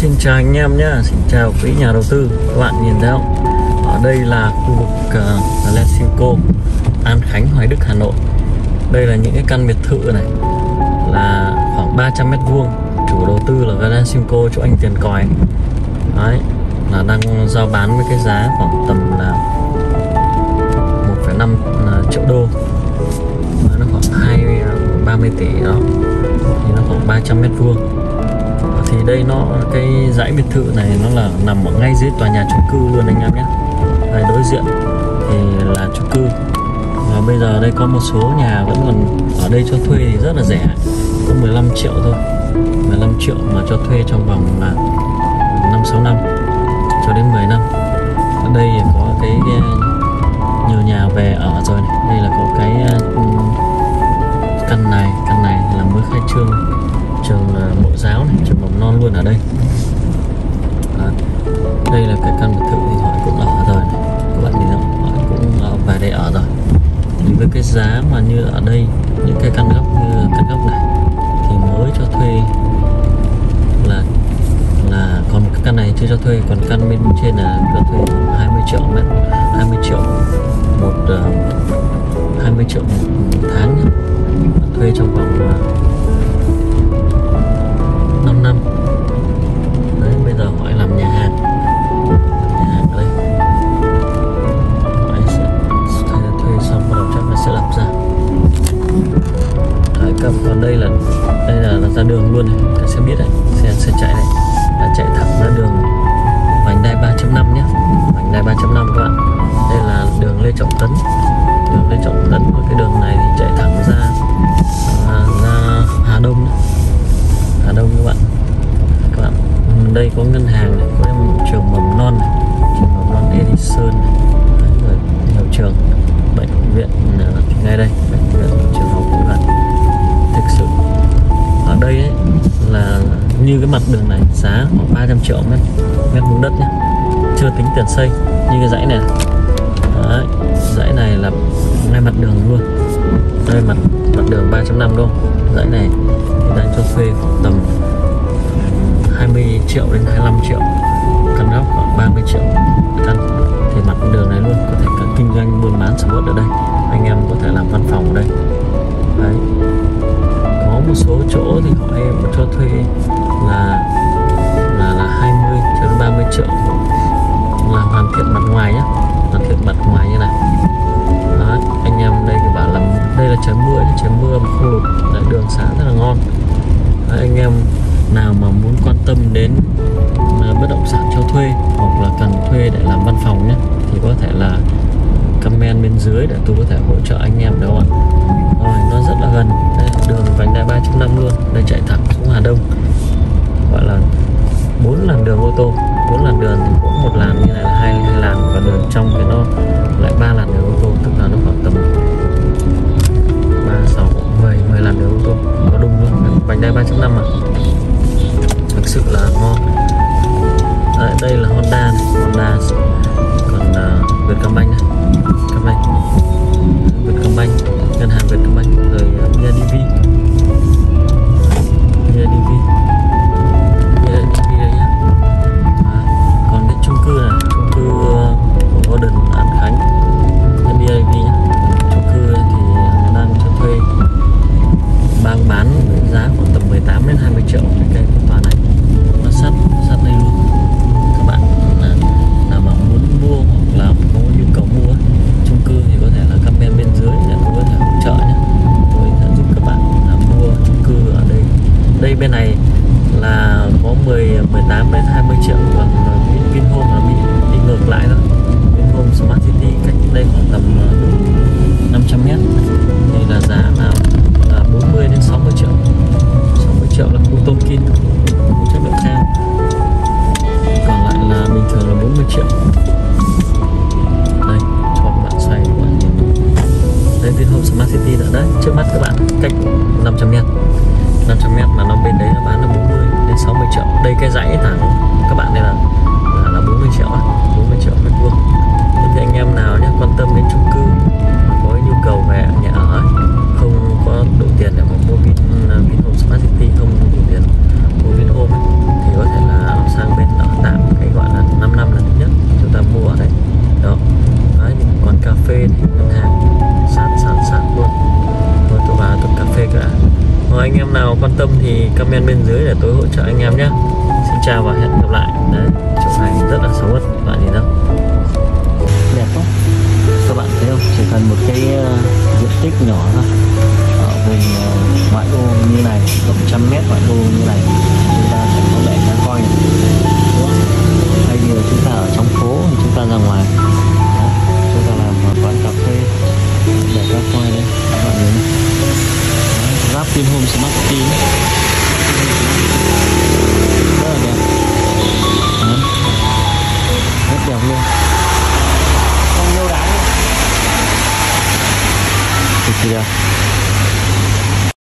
Xin chào anh em nhé, xin chào quý nhà đầu tư Các bạn nhìn thấy không? Ở đây là khu vực ờ, uh, Lesinco An Khánh, Hoài Đức, Hà Nội. Đây là những cái căn biệt thự này Là khoảng 300 mét vuông. Chủ đầu tư là Galasimco chỗ anh Tiền Còi. Đấy Là đang giao bán với cái giá khoảng tầm là 1,5 ờ, triệu đô. Nó khoảng 20, 30 ờ, tỷ đó. Thì nó khoảng 300 mét vuông thì đây nó cái dãy biệt thự này nó là nằm ở ngay dưới tòa nhà chung cư luôn anh em nhé. Đây đối diện thì là chung cư. Và bây giờ đây có một số nhà vẫn còn ở đây cho thuê thì rất là rẻ có 15 triệu thôi. 15 triệu mà cho thuê trong vòng là 5 6 năm cho đến 10 năm. Ở đây có cái, cái nhiều nhà về ở rồi này. Đây là có cái ờ, căn này căn này là mới khai trương trường à, mẫu giáo này, trường mầm non luôn ở đây. À, đây là cái căn biệt thự thì họ cũng ở rồi này. Các bạn nhìn không? Họ cũng ở về đây ở rồi. Thì với cái giá mà như ở đây những cái căn góc như căn góc này thì mới cho thuê là là còn cái căn này chưa cho thuê còn căn bên trên là cho thuê 20 triệu mét 20 triệu một à, uh, 20 triệu một tháng nhé thuê trong vòng uh, đấy còn đây là đây là, là ra đường luôn này cái xe biết này xe sẽ chạy này. Là chạy thẳng ra đường vành đai 3.5 nhé. Vành đai 3.5 các bạn. Đây là đường Lê Trọng Tấn. Đường Lê Trọng Tấn và cái đường này thì chạy thẳng ra à, ra Hà Đông đó. Hà Đông các bạn. Các bạn đây có ngân hàng như cái mặt đường này giá khoảng 300 triệu mét mét vuông đất nhé. Chưa tính tiền xây như cái dãy này. Đấy, dãy này là ngay mặt đường luôn. Đây mặt mặt đường 3.5 đô dãy này đang cho thuê khoảng tầm 20 triệu đến 25 triệu. Căn góc khoảng 30 triệu căn. Thì mặt đường này luôn có thể cả kinh doanh buôn bán sản xuất ở đây. Anh em có thể làm văn phòng ở đây. Đấy. Có một số chỗ thì họ em cho thuê đến 30 triệu là hoàn thiện mặt ngoài nhé hoàn thiện mặt ngoài như này. Đó, anh em đây thì bảo là đây là trời mưa trời mưa mà không lụt đấy, đường xá rất là ngon. Đó, anh em nào mà muốn quan tâm đến à, bất động sản cho thuê hoặc là cần thuê để làm văn phòng nhé thì có thể là comment bên dưới để tôi có thể hỗ trợ anh em được không ạ? Luôn vành 500 mét. Đây là giá là, là 40 đến 60 triệu. 60 triệu là khu Tonkin khu chất lượng cao. Còn lại là bình thường là 40 triệu. Đây cho các bạn xoay các bạn nhìn. Đây Vinhome Smart City đã đấy. Trước mắt các bạn cách 500 mét. 500 mét mà nó bên đấy nó bán là 40 đến 60 triệu. Đây cái dãy thẳng các bạn đây là là, là 40 triệu 40 triệu mét vuông. Em nào quan tâm thì comment bên dưới để tôi hỗ trợ anh em nhé. Xin chào và hẹn gặp lại. Đấy, chỗ này rất là xấu ớt các bạn nhìn đâu. đẹp không các bạn thấy không? Chỉ cần một cái ờ, diện tích nhỏ thôi. Ở vùng ờ, ngoại ô như này tầm trăm mét ngoại ô như này, chúng ta sẽ có vẻ cá coi này hay như là chúng ta ở trong phố thì chúng ta ra ngoài.